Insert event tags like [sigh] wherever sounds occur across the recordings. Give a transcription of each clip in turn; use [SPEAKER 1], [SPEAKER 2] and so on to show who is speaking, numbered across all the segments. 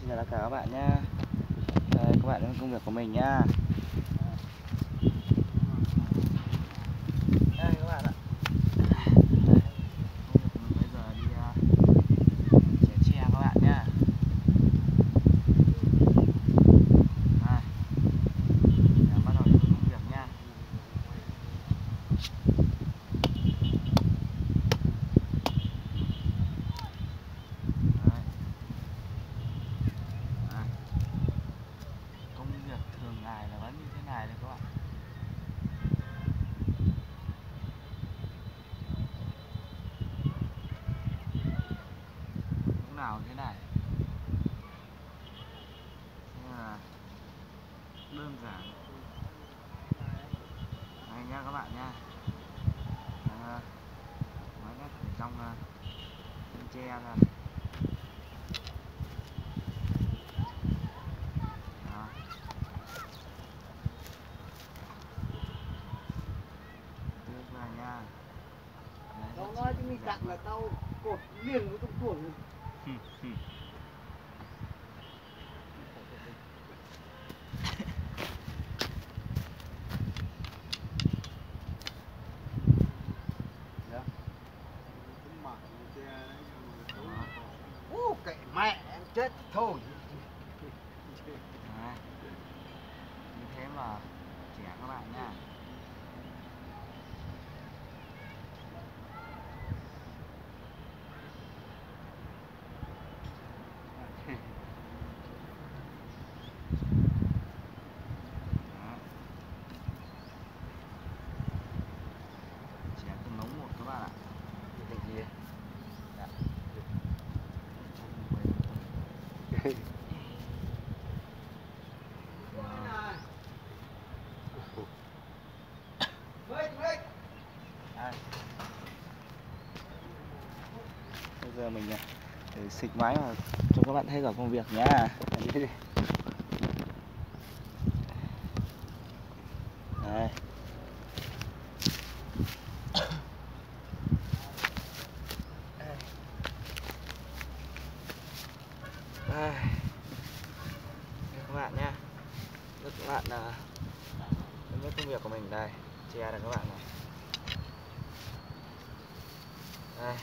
[SPEAKER 1] Xin chào tất cả các bạn nhé các bạn đến công việc của mình nhá Đây các bạn ạ Đây, công việc của mình bây giờ đi uh, chẻ tre các bạn nhá Đây Giờ bắt đầu những công việc nha Đấy. Đấy. Công việc thường ngày là vẫn như thế này đấy các bạn cũng thế này là đơn giản Đây nha các bạn nha Máy nét ở trong trong tre ra này. Đó. Chi
[SPEAKER 2] cho mình
[SPEAKER 1] giản.
[SPEAKER 2] là tao cột liền với tao cột chết thôi
[SPEAKER 1] Đấy. Như thế mà trẻ các bạn nha Đó. Trẻ từng ngống một các bạn ạ
[SPEAKER 2] Cái gì
[SPEAKER 1] Dạ. Ờ,
[SPEAKER 2] Đấy, đấy.
[SPEAKER 1] đây. Bây giờ mình à, để xịt máy mà cho các bạn thấy rõ công việc nhá. Đây. Đây. Đây. Các bạn nhá. Các bạn là đến với công việc của mình đây. Che này các bạn này. Đây.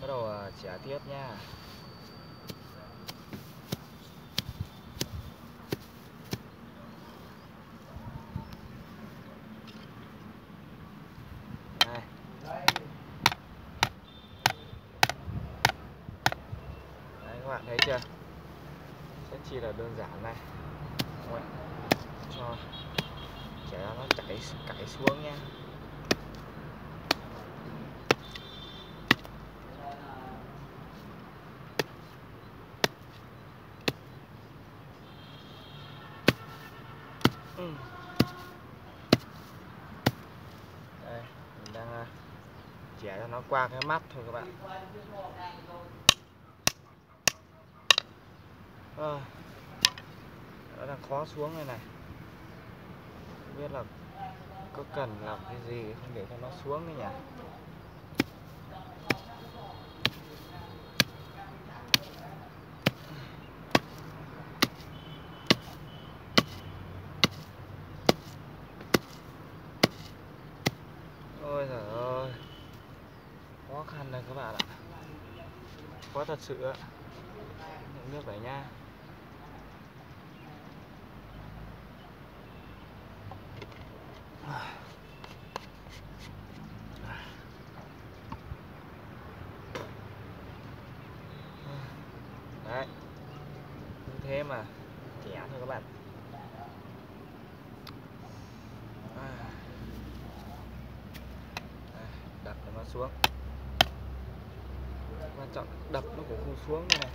[SPEAKER 1] Bắt đầu à, trả tiếp nha. Đấy, các bạn thấy chưa? Rất chi là đơn giản này. Rồi. Cho chẻ nó chảy cải xuống nha. Ừ. Đây, mình đang à, chẻ cho nó qua cái mắt thôi các bạn. à, nó đang khó xuống đây này. Không biết là có cần làm cái gì không để cho nó xuống đấy nhỉ? Ôi giời ơi Khó khăn đây các bạn ạ có thật sự ạ. Nước vậy nha Đấy Như thế mà Trẻ thôi các bạn à. Đây, đập cho nó xuống quan trọng đập nó cũng không xuống này.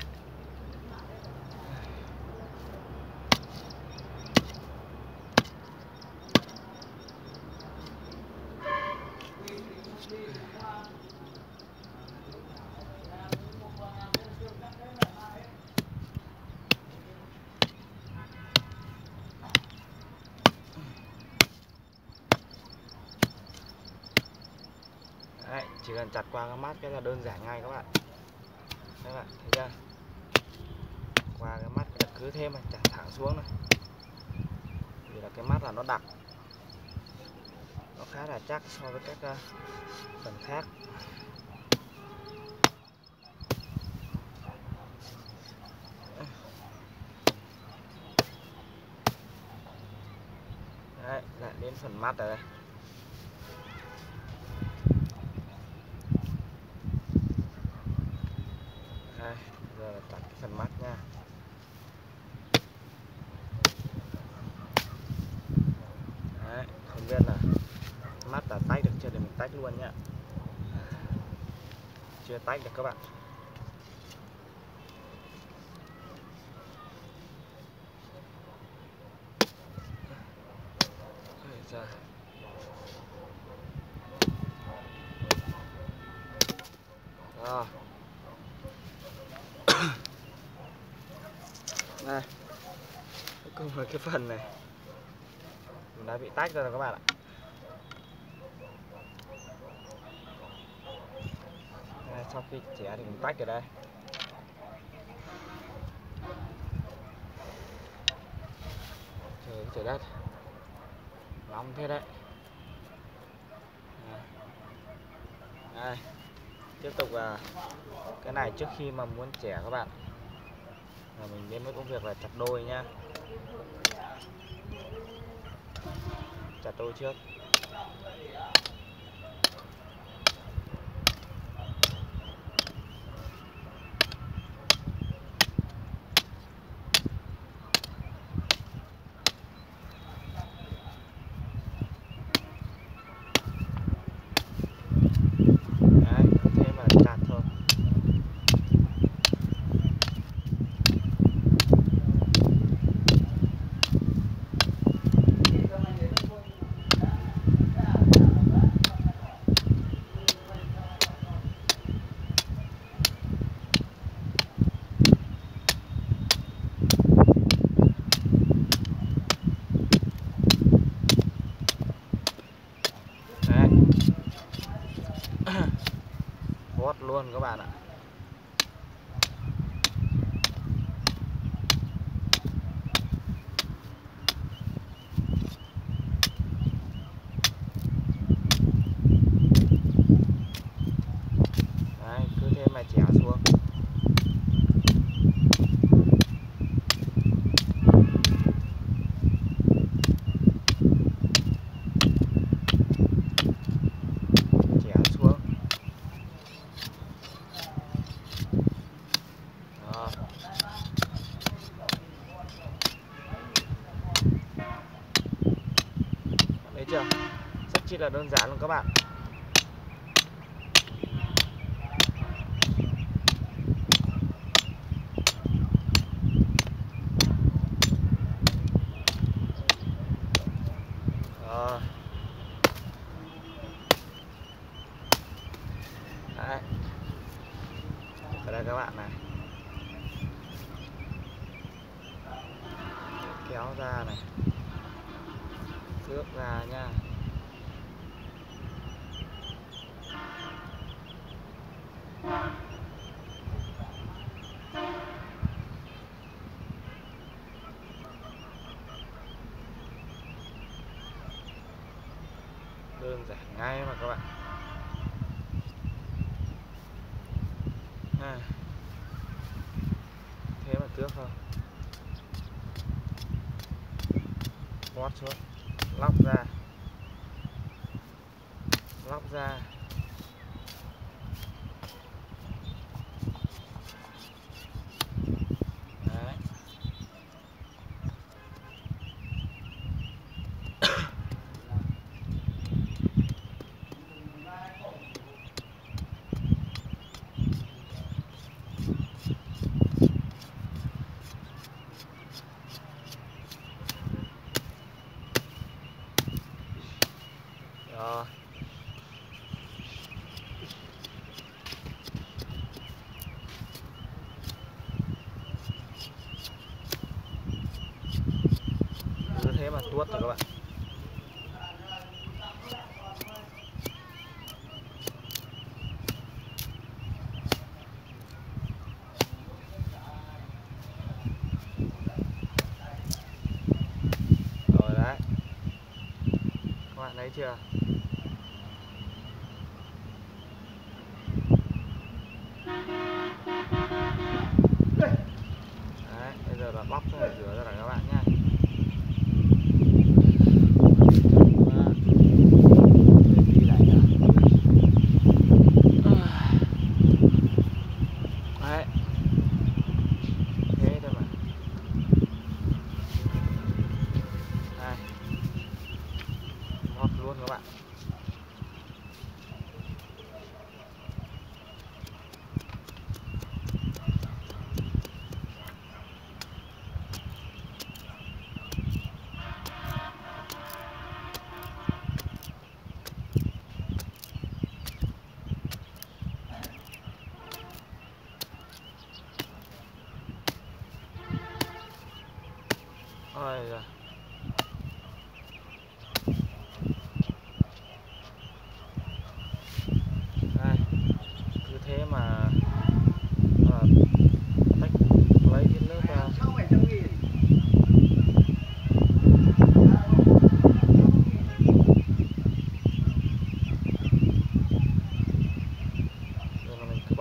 [SPEAKER 1] Đấy, chỉ cần chặt qua cái mắt cái là đơn giản ngay các bạn các bạn thấy chưa? Qua cái mắt cứ thế mà chả thẳng xuống này. Vì là cái mắt là nó đặc. Nó khá là chắc so với các uh, phần khác. Đấy, lại đến phần mắt rồi Đây, giờ là chặt cái phần mắt nha Đấy, không biết là mắt là tách được chưa để mình tách luôn nhá chưa tách được các bạn Ôi giời. Rồi. Cùng với cái phần này mình đã bị tách ra rồi các bạn ạ. Đây, sau khi trẻ thì mình tách ở đây. Trời trời đất. Nóng thế đấy. Dạ. Đây. Tiếp tục là cái này trước khi mà muốn trẻ các bạn là mình đến với công việc là chặt đôi nhá chặt đôi trước Đấy, cứ thế mà chặt thôi Đấy. Vót luôn các bạn ạ Đấy, cứ thế mà chẻ xuống chẻ xuống Đó. Thấy chưa? Rất chi là đơn giản luôn các bạn. Đó. Đấy. Ở đây các bạn này. Kéo ra này. Xước ra nha. Đơn giản ngay mà các bạn. À. Thế mà tước không? Quát xuống, lóc ra, lóc ra. 哪一啊？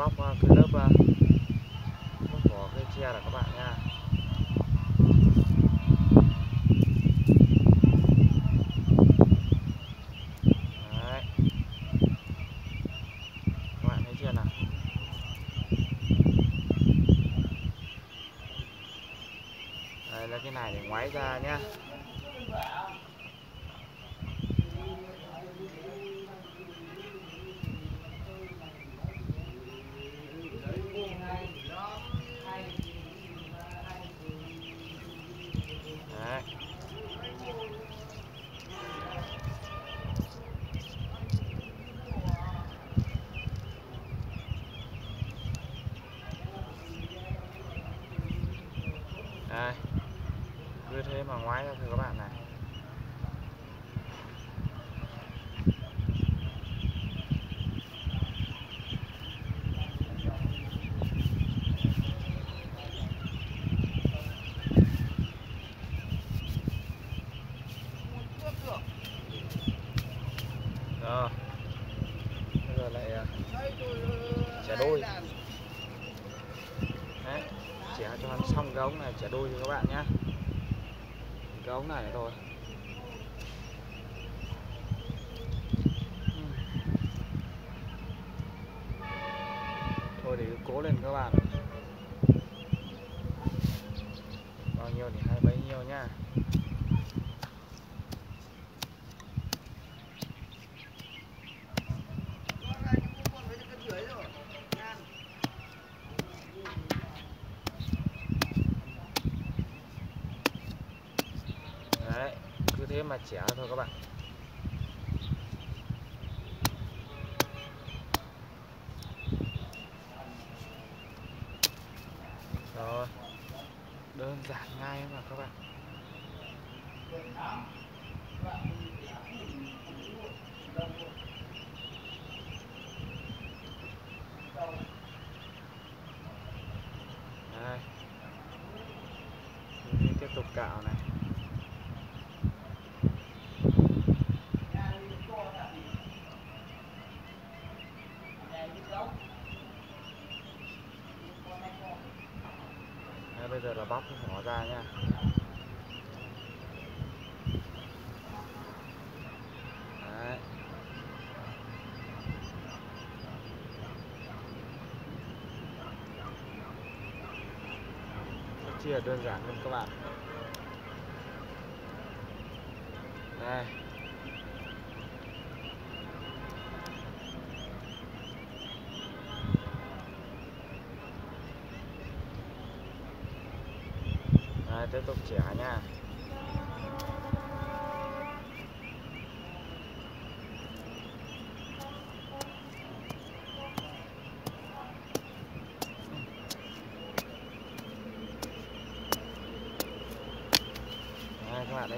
[SPEAKER 1] Rồi là bóc cái lớp à, lớp vỏ cây tre là các bạn nha Đấy Các bạn thấy chưa nào Đây là cái này để ngoái ra nhá Đấy Đây Cứ thế mà ngoái ra thử các bạn này Rồi Bây giờ lại à, Chả đôi. Đấy Chẻ cho hắn xong cái ống này trả đôi cho các bạn nhé Cái ống này thôi. Thôi để cố lên các bạn Bao nhiêu thì hay bấy nhiêu nhá Đấy Cứ thế mà chẻ thôi các bạn. Rồi Đơn giản ngay mà các bạn Đây Mình đi tiếp tục cạo này Đây, bây giờ là bóc cái vỏ ra nha Đấy. chia đơn giản hơn các bạn Đây Đây, tiếp tục chẻ nha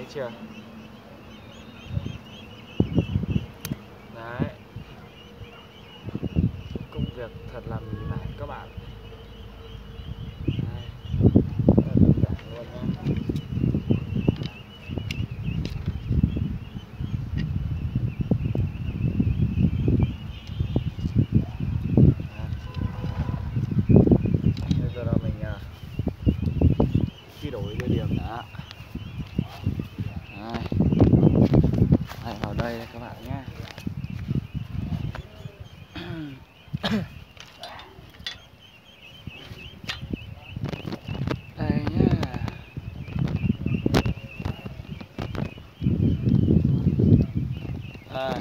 [SPEAKER 1] đây, các bạn thấy chưa Đấy Công việc thật là mỉ mải các bạn Đây. Rất là đơn giản luôn nhé đây các bạn nhé. [coughs] Đây nhá đây.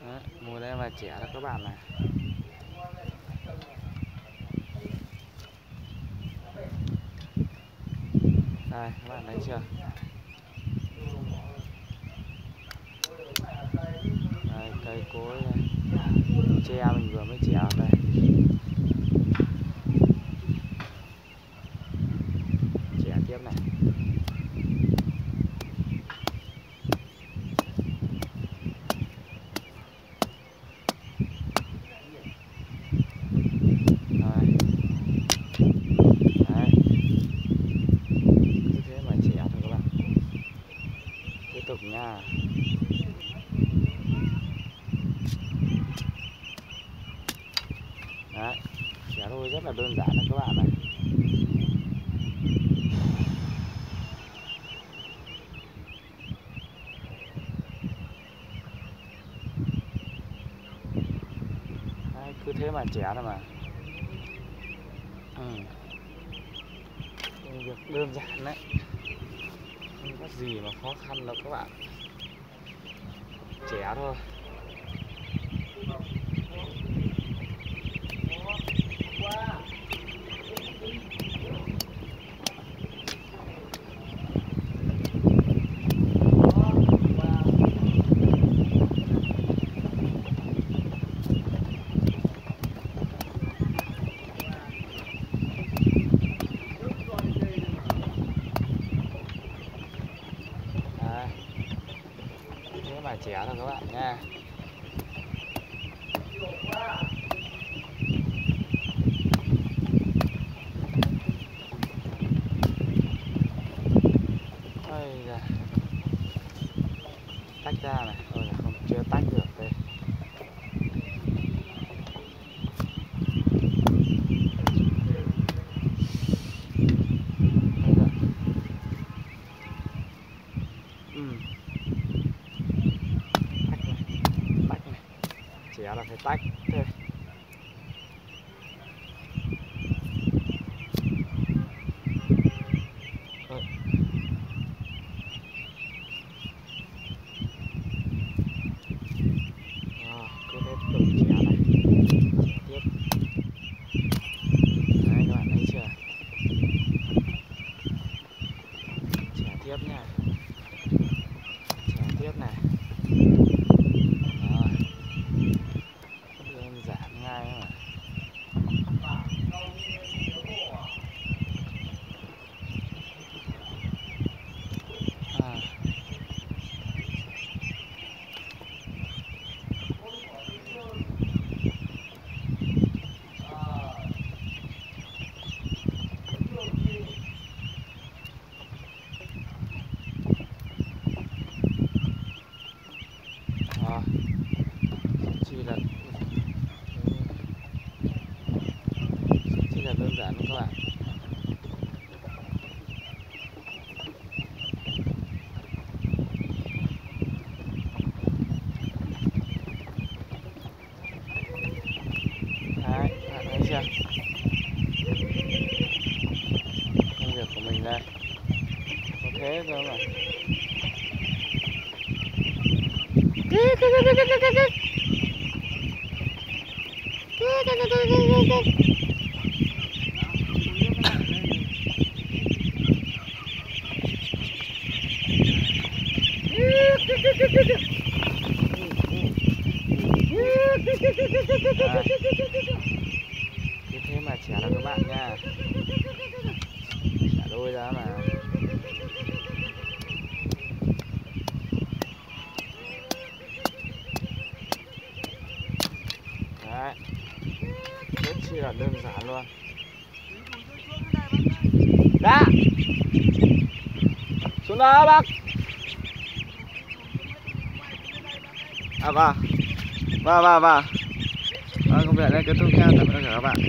[SPEAKER 1] Đấy, mùa đây mà trẻ đó các bạn này. Đây, các bạn thấy chưa? Đây, cây cối ờ, đây tre mình vừa mới chẻ đây trẻ tiếp này Đấy. Đấy. Cứ thế mà trẻ thôi các bạn tiếp tục nha đấy. Xẻ thôi rất là đơn giản đó các bạn này đấy, cứ thế mà trẻ thôi mà. Ừ. việc đơn giản đấy. Không có gì mà khó khăn đâu các bạn. Trẻ thôi Đấy. thế mà trẻ thôi các bạn nha Ây da. tách ra này ôi là không chưa tách được đây Ây da. Ừ. tách này tách này trẻ là phải tách. À, Thôi tiếp. Nha. Cứ tiếp này tiếp đấy các bạn thấy chưa trẻ tiếp nha trẻ tiếp này Đó. đơn giản ngay mà à. Đó. chỉ là chỉ là đơn giản thôi các bạn Đấy, các bạn thấy chưa công việc của mình đây có thế cơ mà cứ thế mà trẻ là các bạn nha trả đôi ra mà đấy. Rất chi là đơn giản luôn đã xuống đó bác. À và và và vâng Vâng, công việc đây kết thúc nha tạm biệt các bạn.